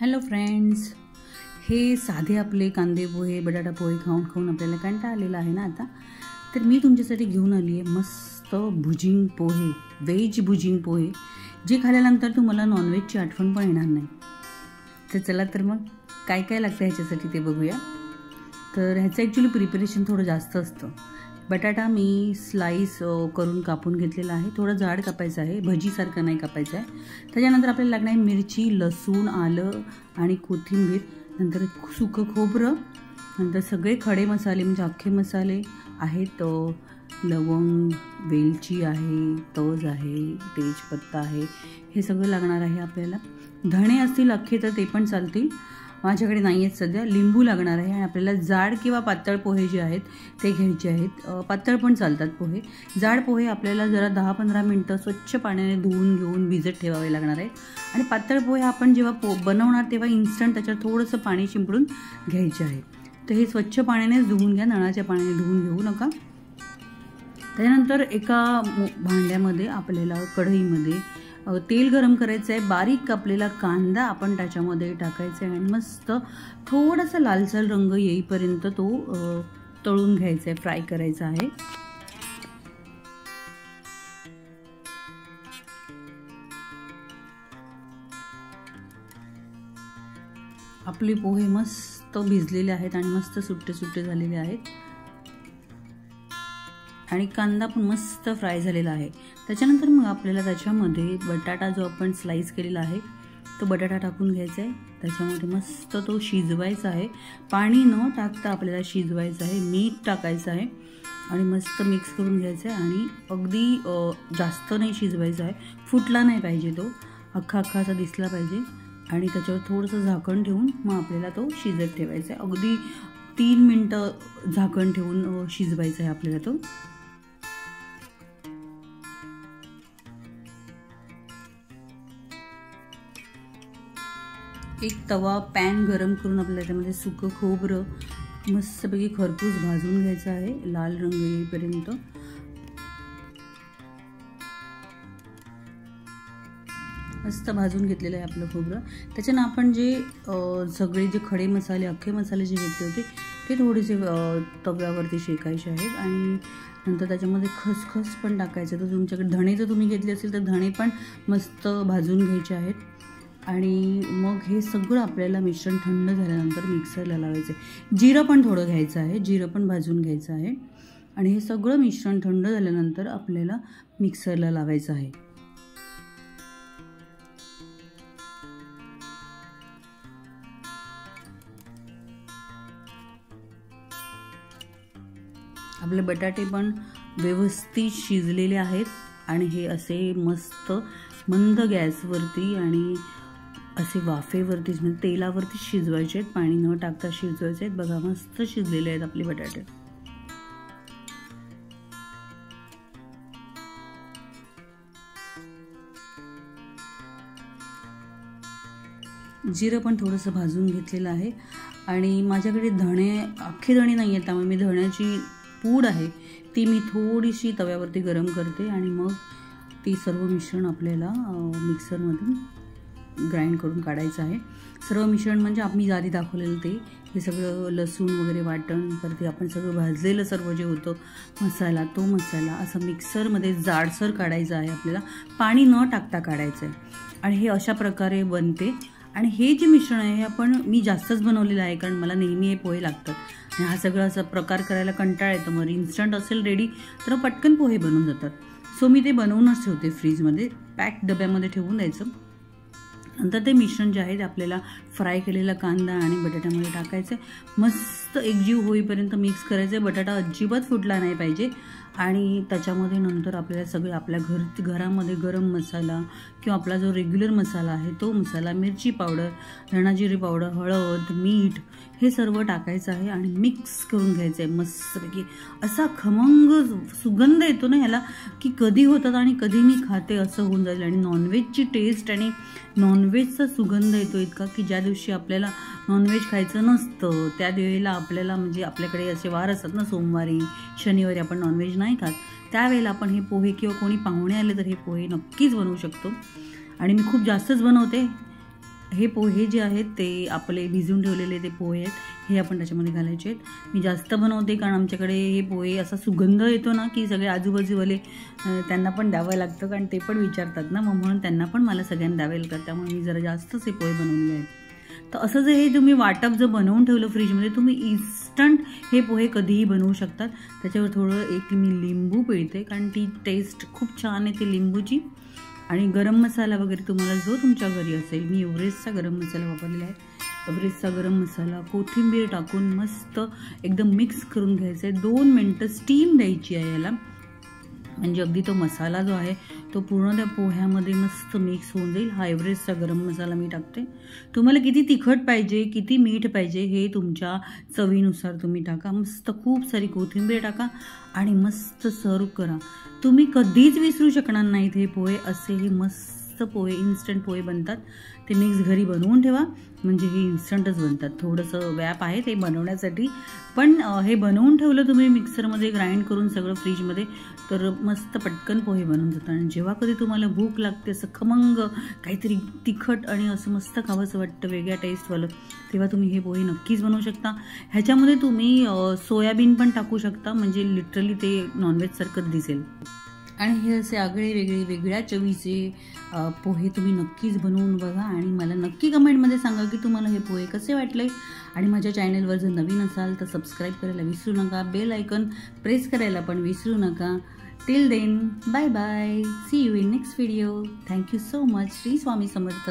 Hello friends हे साधे आपले कांदे पोहे बटाटा पोहे खाऊन खाऊन आपल्याला कंटाळा आलेला आहे ना आता. तर मी तुमच्यासाठी घेऊन आली आहे मस्त भुजिंग पोहे व्हेज भुजिंग पोहे जे खाल्यानंतर तुम्हाला नॉनव्हेजची आठवण पण येणार नाही. तर चला तर मग काय काय लागतं ह्याच्यासाठी ते बघूया. तर ह्याचं ॲक्च्युली प्रिपरेशन थोडं जास्त असतं. बटाटा मी स्लाईस करून कापून घेतलेला आहे. थोडं जाड कापायचं आहे. भजीसारखं नाही कापायचं आहे. त्याच्यानंतर आपल्याला लागणार आहे मिरची लसूण आलं आणि कोथिंबीर. नंतर सुकं खोबरं. नंतर सगळे खडे मसाले म्हणजे अख्खे मसाले आहेत. लवंग वेलची आहे तज आहे तेजपत्ता आहे. हे सगळं लागणार आहे आपल्याला. धणे असतील अख्खे तर ते पण चालतील. माझ्याकडे नाही आहेत सध्या. लिंबू लागणार आहे आणि आपल्याला जाड किंवा पातळ पोहे जे आहेत ते घ्यायचे आहेत. पातळ पण चालतात पोहे. जाड पोहे आपल्याला जरा दहा पंधरा मिनटं स्वच्छ पाण्याने धुवून घेऊन भिजत ठेवावे लागणार आहे आणि पातळ पोहे आपण जेव्हा पो बनवणार तेव्हा इन्स्टंट त्याच्यावर थोडंसं पाणी शिंपडून घ्यायचे आहे. तर हे स्वच्छ पाण्यानेच धुवून घ्या नळाच्या पाण्याने धुवून घेऊ नका. त्याच्यानंतर एका भांड्यामध्ये आपल्याला कढईमध्ये तेल गरम करायचं आहे बारीक कापलेला कांदा आपण त्याच्यामध्ये टाकायचा आहे आणि मस्त थोडासा लालसर रंग येईपर्यंत तो तळून घ्यायचा आहे फ्राय करायचा आहे. आपले पोहे मस्त भिजलेले आहेत आणि मस्त सुट्टे सुट्टे झालेले आहेत. आणि कांदा पण मस्त फ्राय झालेला आहे. त्याच्यानंतर मग आपल्याला त्याच्यामध्ये बटाटा जो आपण स्लाईस केलेला आहे तो बटाटा टाकून घ्यायचा आहे. त्याच्यामध्ये मस्त तो शिजवायचा आहे. पाणी न टाकता आपल्याला शिजवायचं आहे मीठ टाकायचं आहे आणि मस्त मिक्स करून घ्यायचं आहे आणि अगदी जास्त नाही शिजवायचं आहे. फुटला नाही पाहिजे तो. अख्खा अख्खा असा दिसला पाहिजे. आणि त्याच्यावर थोडंसं झाकण ठेवून मग आपल्याला तो शिजत ठेवायचा आहे. अगदी तीन मिनटं झाकण ठेवून शिजवायचं आहे आपल्याला तो. एक तवा पॅन गरम करून आपल्याला त्यामध्ये सुकं खोबरं मस्तपैकी खरपूस भाजून घ्यायचं आहे लाल रंग येईपर्यंत. मस्त भाजून घेतलेलं आहे आपलं खोबरं. त्याच्यानं आपण जे सगळे जे खडे मसाले अख्खे मसाले जे घेतले होते ते थोडेसे तव्यावरती शेकायचे आहेत आणि नंतर त्याच्यामध्ये खसखस पण टाकायचं. तर तुमच्याकडे धणे जर तुम्ही घेतले असेल तर धणे पण मस्त भाजून घ्यायचे आहेत. आणि मग हे सगळं आपल्याला मिश्रण थंड झाल्यानंतर मिक्सरला लावायचं आहे जिरं पण थोडं घ्यायचं आहे जिरं पण भाजून घ्यायचं आहे. आणि हे सगळं मिश्रण थंड झाल्यानंतर आपल्याला मिक्सरला लावायचं आहे. आपले बटाटे पण व्यवस्थित शिजलेले आहेत आणि हे असे मस्त मंद गॅसवरती आणि असे वाफेवरतीच म्हणजे तेलावरती शिजवायचे आहेत पाणी न टाकता शिजवायचे आहेत. बघा मस्त शिजलेले आहेत आपले बटाटे. जिरं पण थोडंसं भाजून घेतलेलं आहे. आणि माझ्याकडे धणे अख्खे धणे नाही आहेत त्यामुळे मी धण्याची पूड आहे ती मी थोडीशी तव्यावरती गरम करते. आणि मग ती सर्व मिश्रण आपल्याला मिक्सरमधून ग्राइंड करून काढायचं आहे. सर्व मिश्रण म्हणजे आम्ही आधी दाखवलेलं ते हे सगळं लसूण वगैरे वाटण परत आपण सगळं भाजलेलं सर्व जे होतं मसाला तो मसाला असं मिक्सरमध्ये जाडसर काढायचं आहे आपल्याला. पाणी न टाकता काढायचं आहे. आणि हे अशा प्रकारे बनते. आणि हे जे मिश्रण आहे हे आपण मी जास्तच बनवलेलं आहे कारण मला नेहमी हे पोहे लागतात. आणि हा सगळा असा प्रकार करायला कंटाळा येतो. मग इन्स्टंट असेल रेडी तर पटकन पोहे बनून जातात. सो मी ते बनवूनच ठेवते फ्रीजमध्ये पॅक डब्यामध्ये ठेवून द्यायचं. नंतर ते मिश्रण जे आहे ते आपल्याला फ्राय केलेला कांदा आणि बटाट्यामध्ये टाकायचं. मस्त एकजीव होईपर्यंत मिक्स करायचं. आहे बटाटा अजिबात फुटला नाही पाहिजे. आणि त्याच्यामध्ये नंतर आपल्याला सगळे आपल्या घर घरामध्ये गरम मसाला किंवा आपला जो रेग्युलर मसाला आहे तो मसाला मिरची पावडर धणाजिरी पावडर हळद मीठ हे सर्व टाकायचं आहे आणि मिक्स करून घ्यायचं आहे मस्तपैकी. असा खमंग सुगंध येतो ना ह्याला की कधी होतात आणि कधी मी खाते असं होऊन जाईल. आणि नॉनव्हेजची टेस्ट आणि नॉनव्हेजचा सुगंध येतो इतका की ज्या दिवशी आपल्याला नॉनव्हेज खायचं नसतं त्या वेळेला आपल्याला म्हणजे आपल्याकडे असे वार असतात ना सोमवारी शनिवारी आपण नॉनव्हेज नाही खात त्यावेळेला आपण हे पोहे किंवा कोणी पाहुणे आले तर हे पोहे नक्कीच बनवू शकतो. आणि मी खूप जास्तच बनवते हे पोहे जे आहेत ते आपले भिजून ठेवलेले ते पोहे आहेत हे आपण त्याच्यामध्ये घालायचे आहेत. मी जास्त बनवते कारण आमच्याकडे हे पोहे असा सुगंध येतो ना की सगळे आजूबाजूवाले त्यांना पण द्यावं लागतं कारण ते पण विचारतात ना. मग म्हणून त्यांना पण मला सगळ्यांना द्यावे लागतात. त्यामुळे मी जरा जास्तच हे पोहे बनवले आहेत तर असं जर हे तुम्ही वाटप जर बनवून ठेवलं फ्रीजमध्ये तुम्ही इन्स्टंट हे पोहे कधीही बनवू शकतात. त्याच्यावर थोडं एक मी लिंबू पिळते कारण ती टेस्ट खूप छान येते लिंबूची. आणि गरम मसाला वगैरे तुम्हाला जो तुमच्या घरी असेल मी एव्हरेस्टचा गरम मसाला वापरलेला आहे. एव्हरेस्टचा गरम मसाला कोथिंबीर टाकून मस्त एकदम मिक्स करून घ्यायचं आहे. दोन मिनटं स्टीम द्यायची आहे याला. म्हणजे अगदी तो मसाला जो आहे तो पूर्ण त्या पोह्यामध्ये मस्त मिक्स होऊन जाईल. हा एव्हरेस्टचा गरम मसाला मी टाकते. तुम्हाला किती तिखट पाहिजे किती मीठ पाहिजे हे तुमच्या चवीनुसार तुम्ही टाका. मस्त खूप सारी कोथिंबीर टाका आणि मस्त सर्व करा. तुम्ही कधीच विसरू शकणार नाहीत हे पोहे. असे हे मस्त पोहे इन्स्टंट पोहे बनतात. ते मिक्स घरी बनवून ठेवा. म्हणजे हे इन्स्टंटच बनतात. थोडंसं व्याप आहे ते बनवण्यासाठी. पण हे बनवून ठेवलं तुम्ही मिक्सरमध्ये ग्राइंड करून सगळं फ्रीजमध्ये तर मस्त पटकन पोहे बनवून जातात. आणि जेव्हा कधी तुम्हाला भूक लागते असं खमंग काहीतरी तिखट आणि असं मस्त खावंसं वाटतं वेगळ्या टेस्टवालं तेव्हा तुम्ही हे पोहे नक्कीच बनवू शकता. ह्याच्यामध्ये तुम्ही सोयाबीन पण टाकू शकता. म्हणजे लिटरली ते नॉनव्हेजसारखंच दिसेल. आणि हे असे आगळे वेगळे वेगळ्या चवीचे पोहे तुम्ही नक्कीच बनवून बघा आणि मला नक्की कमेंटमध्ये सांगा की तुम्हाला हे पोहे कसे वाटले. आणि माझ्या चॅनलवर जर नवीन असाल तर सबस्क्राईब करायला विसरू नका बेल आयकन प्रेस करायला पण विसरू नका. Till then bye bye see you in next video thank you so much Shri Swami Samarth.